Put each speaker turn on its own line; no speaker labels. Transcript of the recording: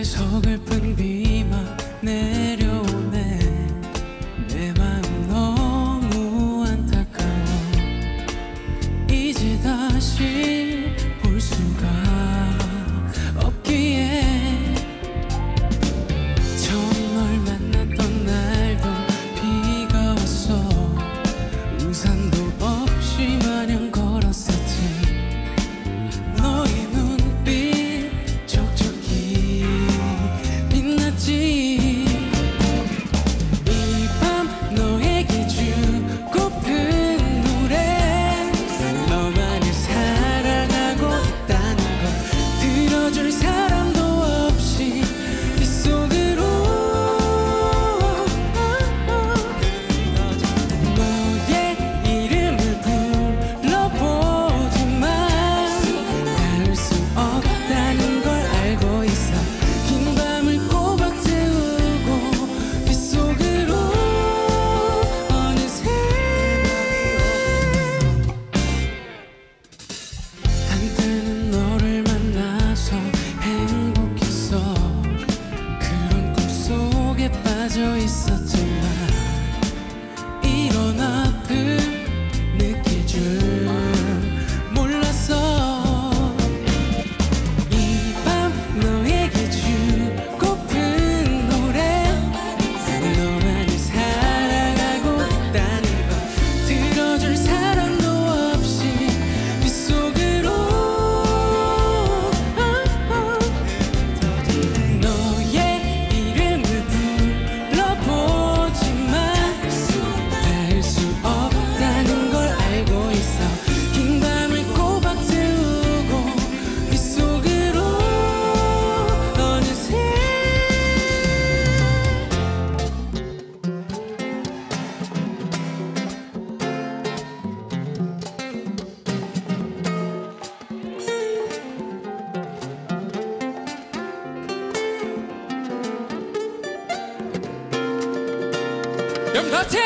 내서 rejoice
여러분 같이